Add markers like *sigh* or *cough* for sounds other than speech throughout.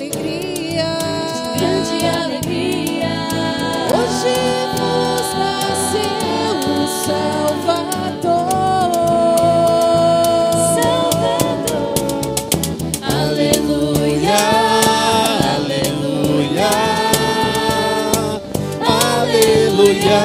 alegria. Grande alegria. Hoje vos nasceu um Salvador. Salvador. Aleluia, Aleluia, aleluia, aleluia,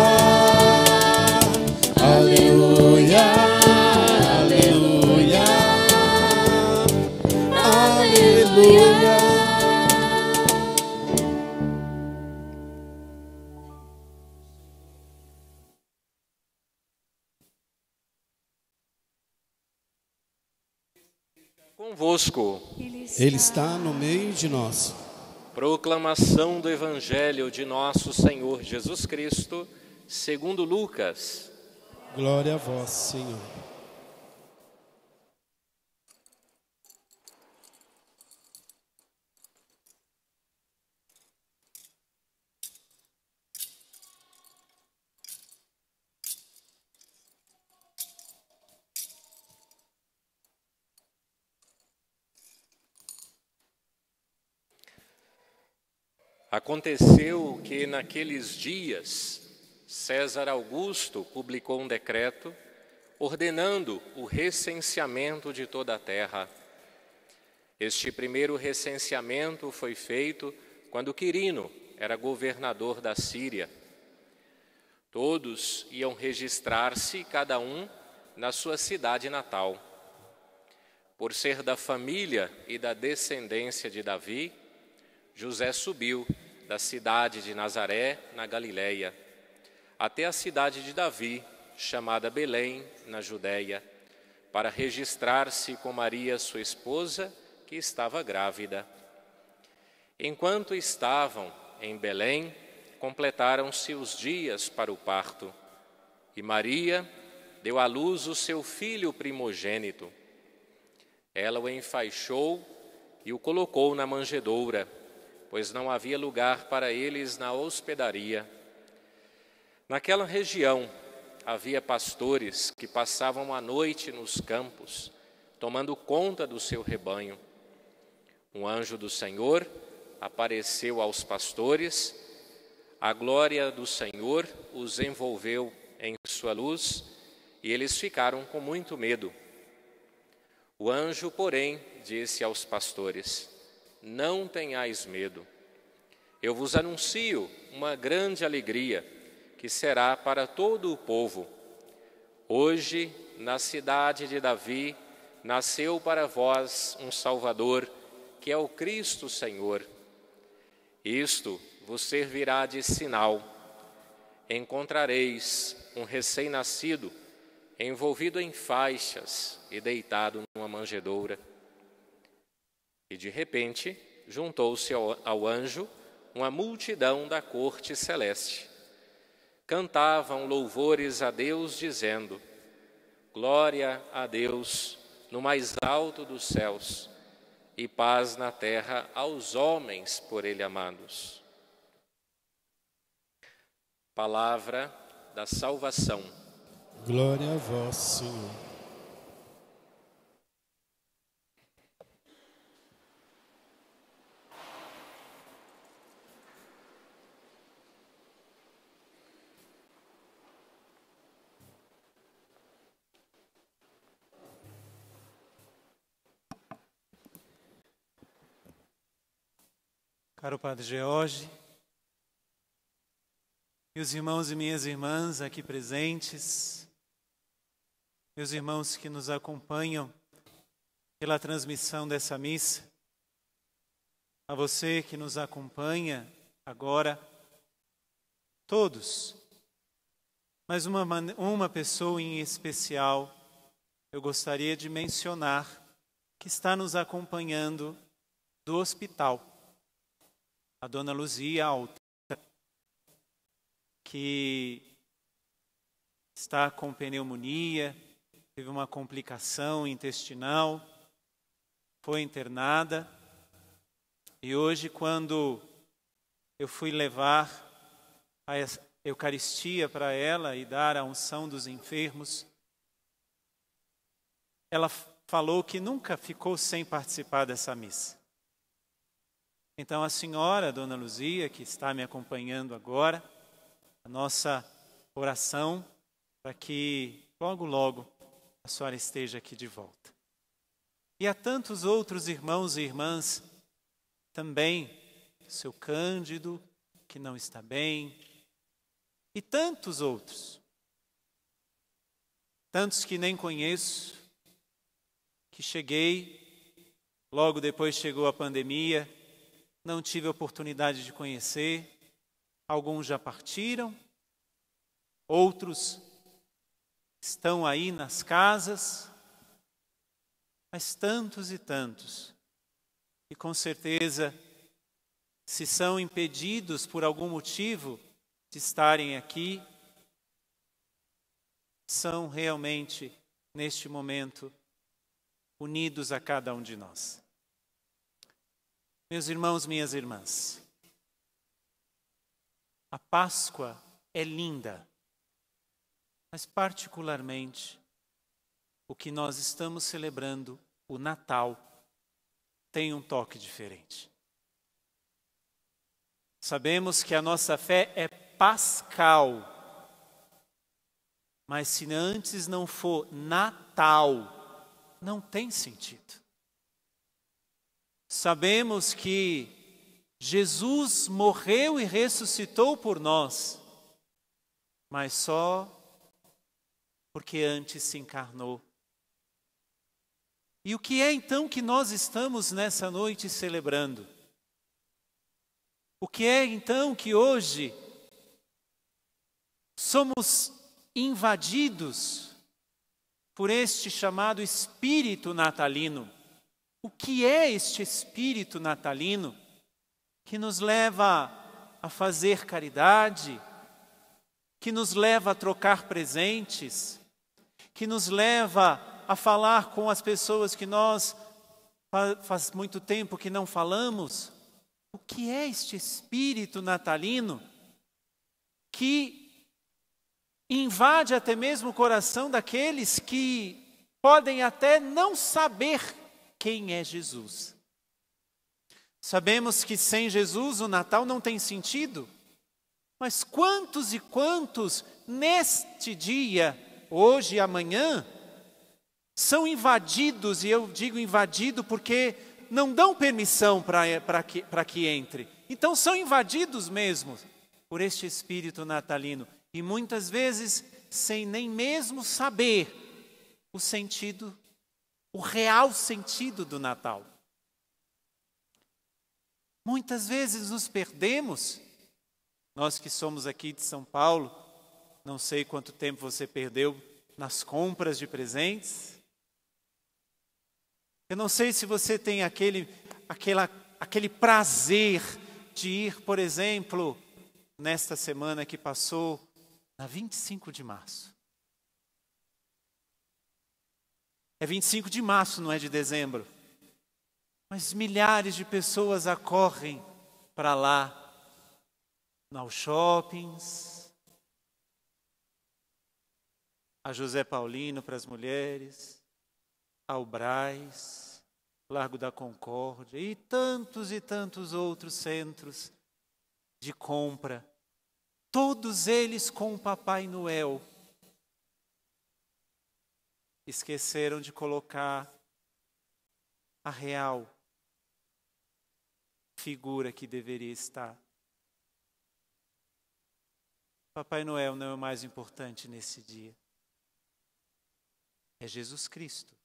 está no meio de nós. proclamação do Evangelho de nosso Senhor Jesus Cristo, segundo Lucas. Glória a vós, Senhor. Aconteceu que naqueles dias César Augusto publicou um decreto ordenando o recenseamento de toda a terra. Este primeiro recenseamento foi feito quando Quirino era governador da Síria. Todos iam registrar-se, cada um na sua cidade natal. Por ser da família e da descendência de Davi, José subiu da cidade de Nazaré, na Galiléia, até a cidade de Davi, chamada Belém, na Judéia, para registrar-se com Maria, sua esposa, que estava grávida. Enquanto estavam em Belém, completaram-se os dias para o parto, e Maria deu à luz o seu filho primogênito. Ela o enfaixou e o colocou na manjedoura, pois não havia lugar para eles na hospedaria. Naquela região havia pastores que passavam a noite nos campos, tomando conta do seu rebanho. Um anjo do Senhor apareceu aos pastores, a glória do Senhor os envolveu em sua luz e eles ficaram com muito medo. O anjo, porém, disse aos pastores: Não tenhais medo. Eu vos anuncio uma grande alegria que será para todo o povo. Hoje, na cidade de Davi, nasceu para vós um Salvador, que é o Cristo Senhor. Isto vos servirá de sinal. Encontrareis um recém-nascido envolvido em faixas e deitado numa manjedoura. E de repente juntou-se ao, anjo uma multidão da corte celeste. Cantavam louvores a Deus, dizendo: Glória a Deus no mais alto dos céus e paz na terra aos homens por Ele amados. Palavra da salvação. Glória a vós, Senhor. Caro Padre George, meus irmãos e minhas irmãs aqui presentes, meus irmãos que nos acompanham pela transmissão dessa missa, a você que nos acompanha agora, todos, mas uma, uma pessoa em especial eu gostaria de mencionar, que está nos acompanhando do hospital. A dona Luzia que está com pneumonia, teve uma complicação intestinal, foi internada. E hoje, quando eu fui levar a Eucaristia para ela e dar a unção dos enfermos, ela falou que nunca ficou sem participar dessa missa. Então, a senhora, Dona Luzia, que está me acompanhando agora, a nossa oração para que logo, logo a senhora esteja aqui de volta. E há tantos outros irmãos e irmãs também, seu Cândido, que não está bem, e tantos outros, tantos que nem conheço, que cheguei, logo depois chegou a pandemia, não tive oportunidade de conhecer, alguns já partiram, outros estão aí nas casas, mas tantos e tantos, e com certeza, se são impedidos por algum motivo de estarem aqui, são realmente, neste momento, unidos a cada um de nós. Meus irmãos, minhas irmãs, a Páscoa é linda, mas particularmente o que nós estamos celebrando, o Natal, tem um toque diferente. Sabemos que a nossa fé é pascal, mas se antes não for Natal, não tem sentido. Sabemos que Jesus morreu e ressuscitou por nós, mas só porque antes se encarnou. E o que é então que nós estamos nessa noite celebrando? O que é então que hoje somos invadidos por este chamado espírito natalino. O que é este espírito natalino que nos leva a fazer caridade, que nos leva a trocar presentes, que nos leva a falar com as pessoas que nós faz muito tempo que não falamos? O que é este espírito natalino que invade até mesmo o coração daqueles que podem até não saber quem é Jesus. Sabemos que sem Jesus o Natal não tem sentido, mas quantos e quantos neste dia, hoje e amanhã, são invadidos, e eu digo invadido porque não dão permissão para que, que entre. Então são invadidos mesmo por este espírito natalino e muitas vezes sem nem mesmo saber o sentido, o real sentido do Natal. Muitas vezes nos perdemos, nós que somos aqui de São Paulo, não sei quanto tempo você perdeu nas compras de presentes. Eu não sei se você tem aquele, aquela, aquele prazer de ir, por exemplo, nesta semana que passou, na 25 de março. É 25 de março, não é de dezembro. Mas milhares de pessoas acorrem para lá, aos shoppings, a José Paulino para as mulheres, ao Braz, Largo da Concórdia e tantos e tantos outros centros de compra todos eles com o Papai Noel. Esqueceram de colocar a real figura que deveria estar. Papai Noel não é o mais importante nesse dia. É Jesus Cristo.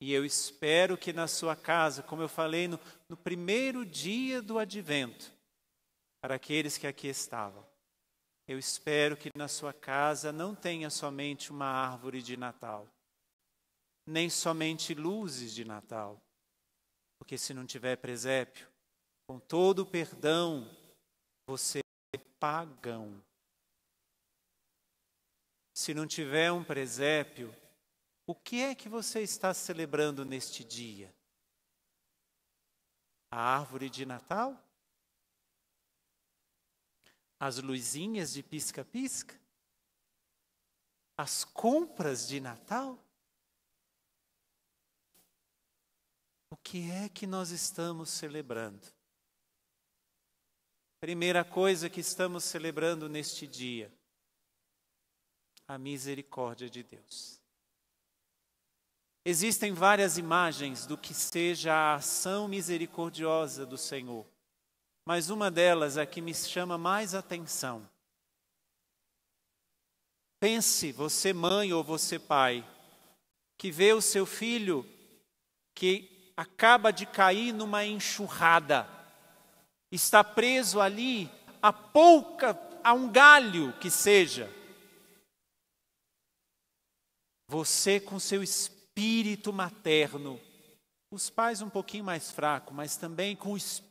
E eu espero que na sua casa, como eu falei no, no primeiro dia do advento, para aqueles que aqui estavam. Eu espero que na sua casa não tenha somente uma árvore de Natal, nem somente luzes de Natal. Porque se não tiver presépio, com todo o perdão, você é pagão. Se não tiver um presépio, o que é que você está celebrando neste dia? A árvore de Natal? As luzinhas de pisca-pisca? As compras de Natal? O que é que nós estamos celebrando? Primeira coisa que estamos celebrando neste dia, a misericórdia de Deus. Existem várias imagens do que seja a ação misericordiosa do Senhor, mas uma delas é que me chama mais atenção. Pense, você mãe ou você pai, que vê o seu filho que acaba de cair numa enxurrada, está preso ali a pouca, a um galho que seja. Você com seu espírito materno, os pais um pouquinho mais fracos, mas também com o espírito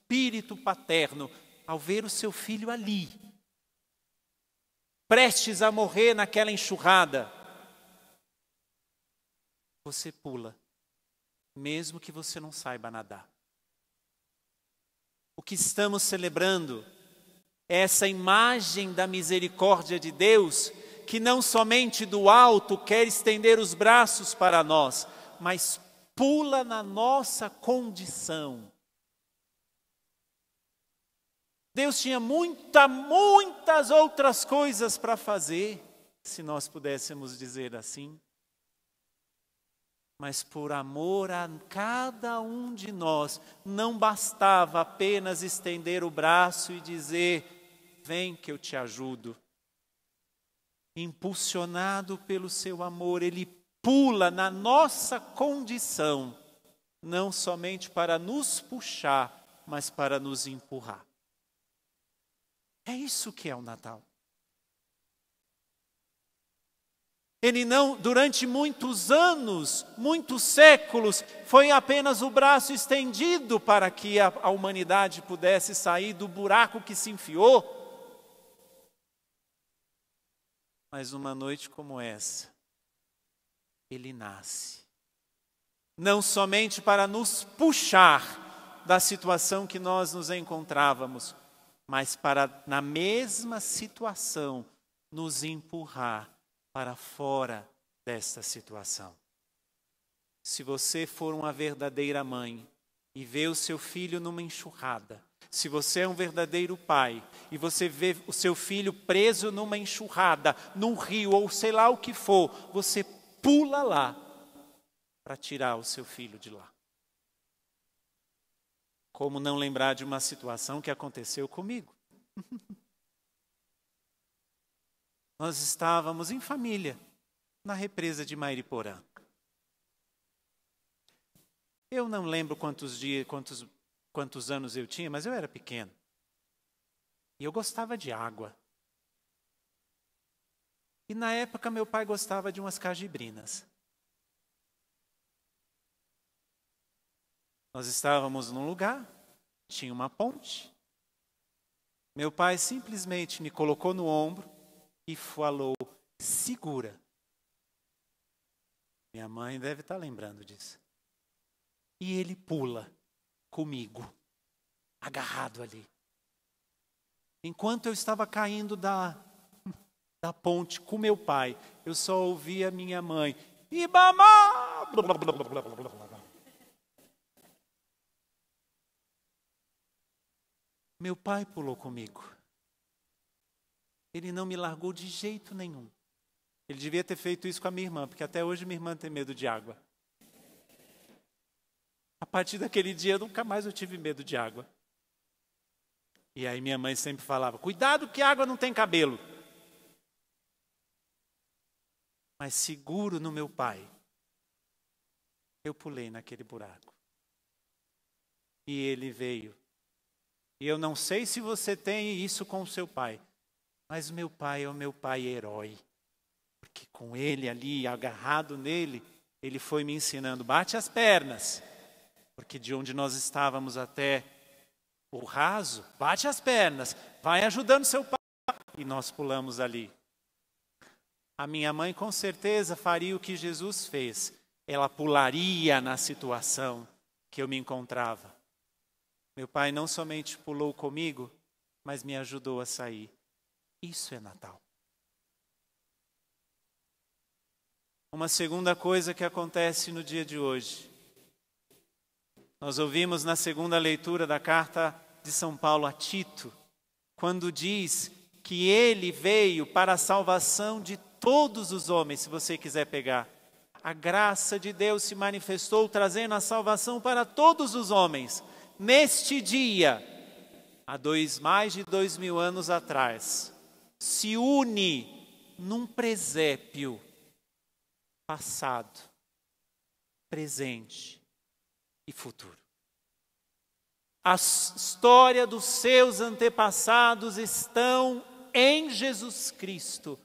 paterno, ao ver o seu filho ali, prestes a morrer naquela enxurrada, você pula, mesmo que você não saiba nadar. O que estamos celebrando é essa imagem da misericórdia de Deus, que não somente do alto quer estender os braços para nós, mas pula na nossa condição. Deus tinha muita, muitas outras coisas para fazer, se nós pudéssemos dizer assim. Mas por amor a cada um de nós, não bastava apenas estender o braço e dizer: Vem que eu te ajudo. Impulsionado pelo seu amor, ele pula na nossa condição, não somente para nos puxar, mas para nos empurrar. É isso que é o Natal. Ele não, durante muitos anos, muitos séculos, foi apenas o braço estendido para que a, a humanidade pudesse sair do buraco que se enfiou. Mas numa noite como essa, ele nasce. Não somente para nos puxar da situação que nós nos encontrávamos, mas para, na mesma situação, nos empurrar para fora desta situação. Se você for uma verdadeira mãe e vê o seu filho numa enxurrada, se você é um verdadeiro pai e você vê o seu filho preso numa enxurrada, num rio ou sei lá o que for, você pula lá para tirar o seu filho de lá. Como não lembrar de uma situação que aconteceu comigo? *laughs* Nós estávamos em família na represa de Mairiporã. Eu não lembro quantos dias, quantos, quantos anos eu tinha, mas eu era pequeno. E eu gostava de água. E na época meu pai gostava de umas cajibrinas. Nós estávamos num lugar, tinha uma ponte. Meu pai simplesmente me colocou no ombro e falou: segura. Minha mãe deve estar lembrando disso. E ele pula comigo, agarrado ali. Enquanto eu estava caindo da, da ponte com meu pai, eu só ouvia minha mãe: Ibama! Meu pai pulou comigo. Ele não me largou de jeito nenhum. Ele devia ter feito isso com a minha irmã, porque até hoje minha irmã tem medo de água. A partir daquele dia, nunca mais eu tive medo de água. E aí minha mãe sempre falava: cuidado que água não tem cabelo. Mas seguro no meu pai, eu pulei naquele buraco. E ele veio eu não sei se você tem isso com o seu pai, mas meu pai é o meu pai herói. Porque com ele ali, agarrado nele, ele foi me ensinando: bate as pernas, porque de onde nós estávamos até o raso, bate as pernas, vai ajudando seu pai. E nós pulamos ali. A minha mãe com certeza faria o que Jesus fez. Ela pularia na situação que eu me encontrava. Meu pai não somente pulou comigo, mas me ajudou a sair. Isso é Natal. Uma segunda coisa que acontece no dia de hoje. Nós ouvimos na segunda leitura da carta de São Paulo a Tito, quando diz que ele veio para a salvação de todos os homens, se você quiser pegar. A graça de Deus se manifestou trazendo a salvação para todos os homens. Neste dia, há dois, mais de dois mil anos atrás, se une num presépio passado, presente e futuro. A história dos seus antepassados estão em Jesus Cristo.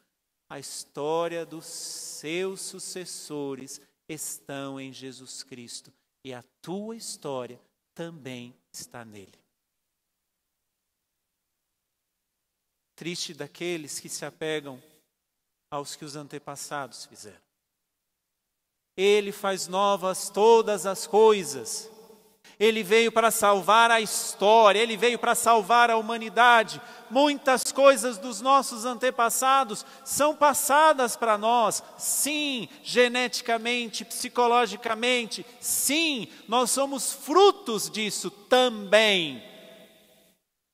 A história dos seus sucessores estão em Jesus Cristo. E a tua história também está nele. Triste daqueles que se apegam aos que os antepassados fizeram. Ele faz novas todas as coisas. Ele veio para salvar a história, ele veio para salvar a humanidade. Muitas coisas dos nossos antepassados são passadas para nós, sim, geneticamente, psicologicamente, sim, nós somos frutos disso também.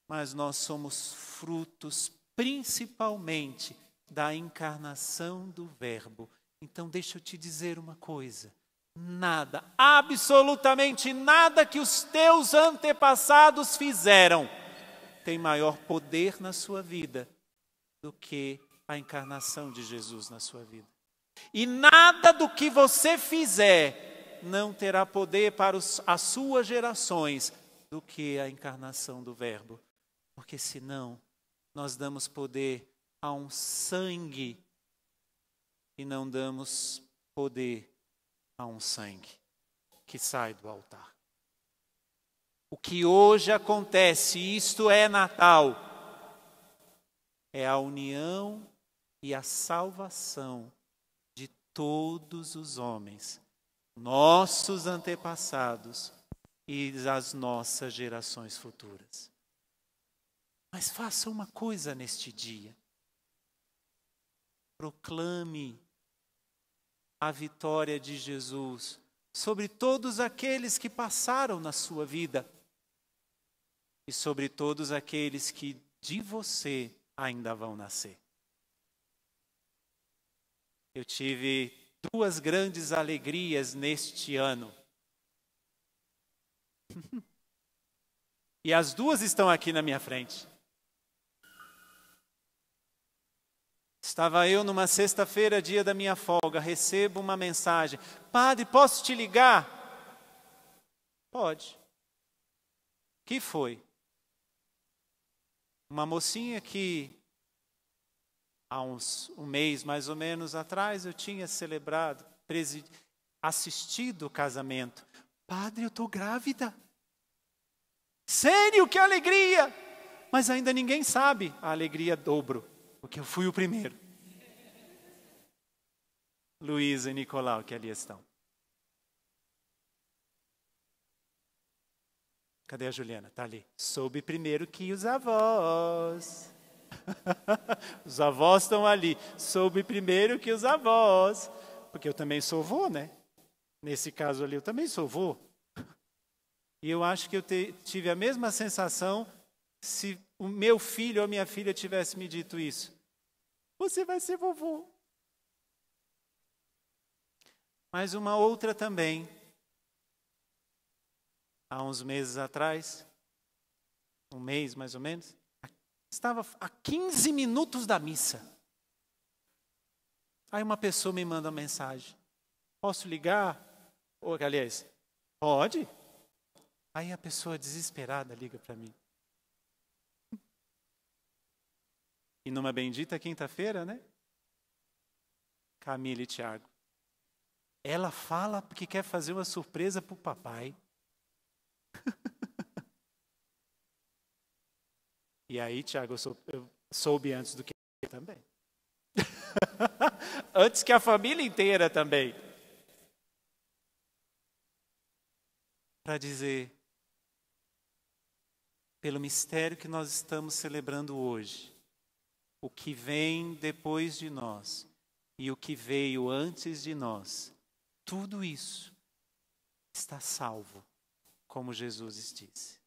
Mas nós somos frutos principalmente da encarnação do Verbo então, deixa eu te dizer uma coisa: nada, absolutamente nada que os teus antepassados fizeram tem maior poder na sua vida do que a encarnação de Jesus na sua vida. E nada do que você fizer não terá poder para os, as suas gerações do que a encarnação do Verbo. Porque senão nós damos poder a um sangue e não damos poder a um sangue que sai do altar. O que hoje acontece, isto é Natal, é a união e a salvação de todos os homens, nossos antepassados e as nossas gerações futuras. Mas faça uma coisa neste dia. Proclame a vitória de Jesus sobre todos aqueles que passaram na sua vida e sobre todos aqueles que de você ainda vão nascer. Eu tive duas grandes alegrias neste ano. *laughs* e as duas estão aqui na minha frente. Estava eu numa sexta-feira, dia da minha folga, recebo uma mensagem: Padre, posso te ligar? Pode. Que foi? Uma mocinha que há uns um mês mais ou menos atrás eu tinha celebrado, assistido o casamento. Padre, eu estou grávida. Sério, que alegria! Mas ainda ninguém sabe a alegria dobro porque eu fui o primeiro. Luísa e Nicolau, que ali estão. Cadê a Juliana? Está ali. Soube primeiro que os avós. *laughs* os avós estão ali. Soube primeiro que os avós. Porque eu também sou vô, né? Nesse caso ali, eu também sou vô. E eu acho que eu te, tive a mesma sensação se o meu filho ou minha filha tivesse me dito isso. Você vai ser vovô. Mas uma outra também, há uns meses atrás, um mês mais ou menos, estava a 15 minutos da missa. Aí uma pessoa me manda uma mensagem: Posso ligar? Ou, aliás, pode? Aí a pessoa desesperada liga para mim. E numa bendita quinta-feira, né? Camila e Tiago. Ela fala porque quer fazer uma surpresa para o papai. *laughs* e aí, Tiago, eu, sou, eu soube antes do que ele também. *laughs* antes que a família inteira também. Para dizer, pelo mistério que nós estamos celebrando hoje, o que vem depois de nós e o que veio antes de nós, tudo isso está salvo, como Jesus disse,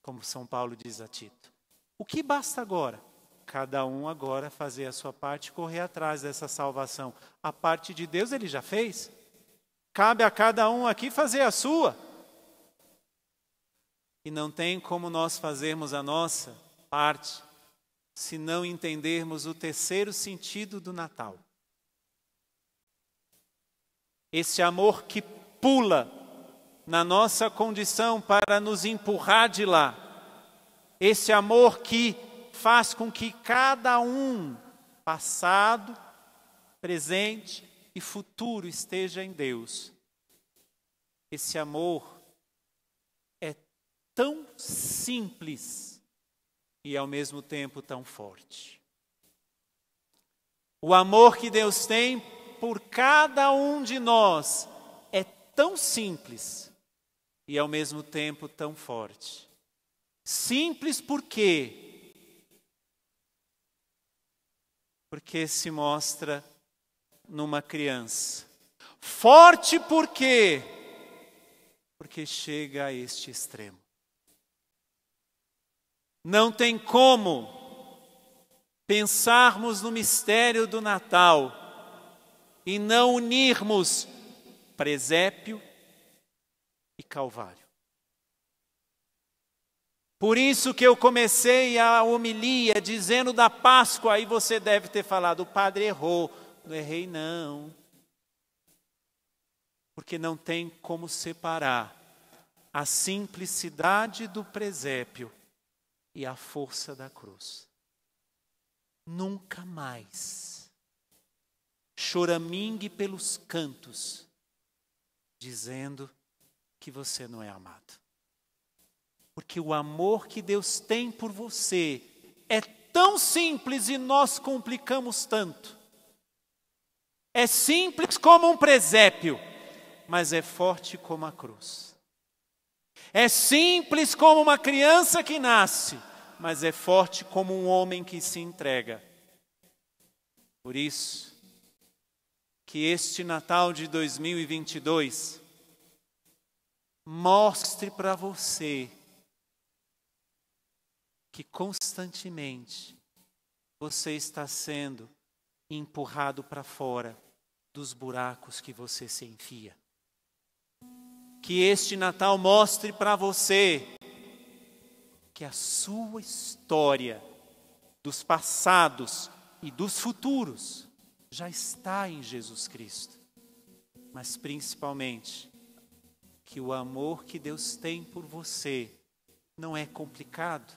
como São Paulo diz a Tito. O que basta agora? Cada um agora fazer a sua parte e correr atrás dessa salvação. A parte de Deus ele já fez. Cabe a cada um aqui fazer a sua. E não tem como nós fazermos a nossa parte se não entendermos o terceiro sentido do Natal. Esse amor que pula na nossa condição para nos empurrar de lá. Esse amor que faz com que cada um, passado, presente e futuro, esteja em Deus. Esse amor é tão simples e ao mesmo tempo tão forte. O amor que Deus tem por cada um de nós é tão simples e ao mesmo tempo tão forte. Simples por quê? Porque se mostra numa criança. Forte por quê? Porque chega a este extremo. Não tem como pensarmos no mistério do Natal e não unirmos presépio e calvário. Por isso que eu comecei a homilia dizendo da Páscoa, aí você deve ter falado, o padre errou. Não errei, não. Porque não tem como separar a simplicidade do presépio e a força da cruz. Nunca mais choramingue pelos cantos, dizendo que você não é amado. Porque o amor que Deus tem por você é tão simples e nós complicamos tanto. É simples como um presépio, mas é forte como a cruz. É simples como uma criança que nasce, mas é forte como um homem que se entrega. Por isso, que este Natal de 2022 mostre para você que constantemente você está sendo empurrado para fora dos buracos que você se enfia. Que este Natal mostre para você que a sua história dos passados e dos futuros já está em Jesus Cristo. Mas principalmente, que o amor que Deus tem por você não é complicado,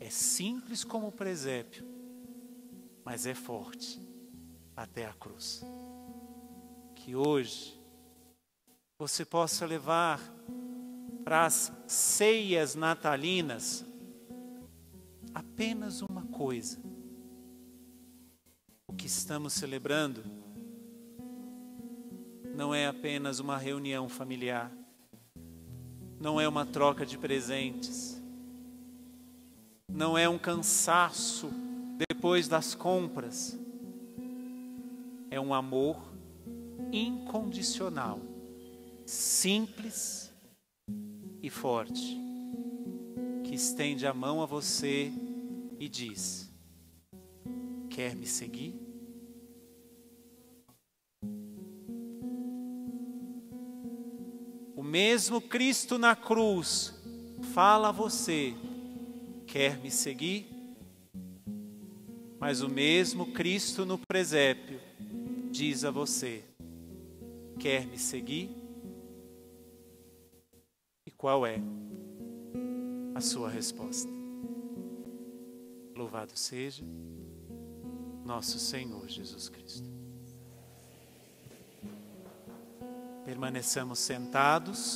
é simples como o presépio, mas é forte até a cruz. Que hoje você possa levar para as ceias natalinas apenas uma coisa. O que estamos celebrando não é apenas uma reunião familiar, não é uma troca de presentes, não é um cansaço depois das compras, é um amor incondicional, simples e forte, que estende a mão a você e diz: Quer me seguir? O mesmo Cristo na cruz fala a você: Quer me seguir? Mas o mesmo Cristo no presépio diz a você: Quer me seguir? Qual é a sua resposta? Louvado seja nosso Senhor Jesus Cristo. Permaneçamos sentados.